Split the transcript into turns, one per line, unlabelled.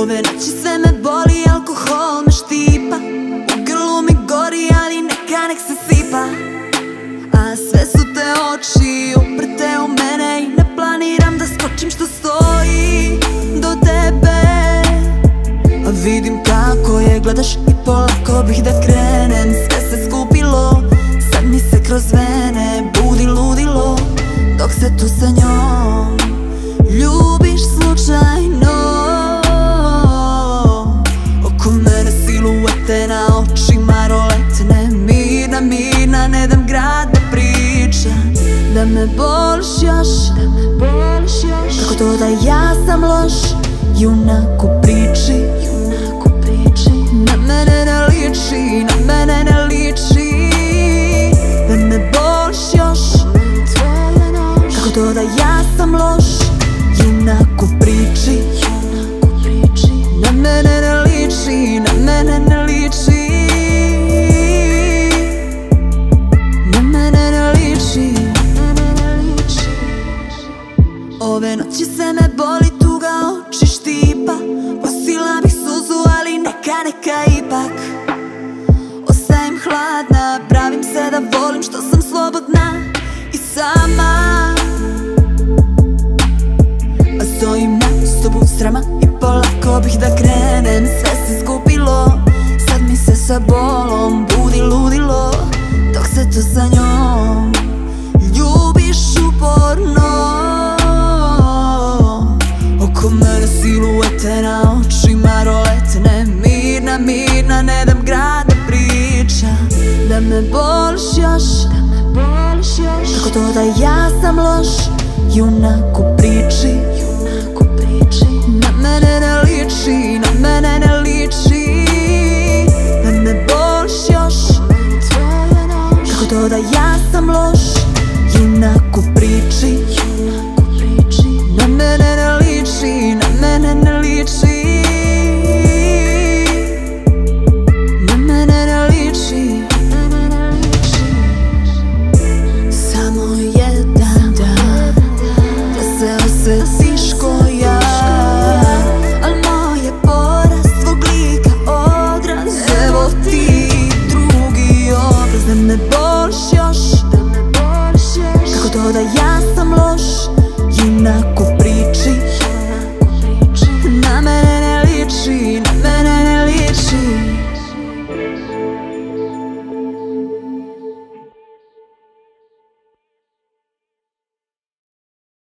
Ove noći sve me boli, alkohol me štipa. U grlu mi gori, ali neka nek se sipa. A sve su te oči uprte u mene I ne planiram da skočim što stoji do tebe. A vidim kako je gledaš i polako bih da krenem ne dam grad da priča Da me boliš još, Kako to da ja sam loš, junak u priči Ove noći sve me boli tuga oči štipa. Posila bih suzu ali neka neka ipak. Ostajem hladna, pravim se da volim što sam slobodna i sama. A stojim na stubu srama i polako bih da krenem. Sve se skupilo, sad mi se sa mirna, ne dam grad da priča. Da me boliš još, da me boliš još? Kako to da ja sam loš, junak u priči. Junak u priči. Na mene ne liči, na mene ne liči. Da me boliš još, Kako to da ja με πόρσιος Κακό τώρα για σαμλός Γίνα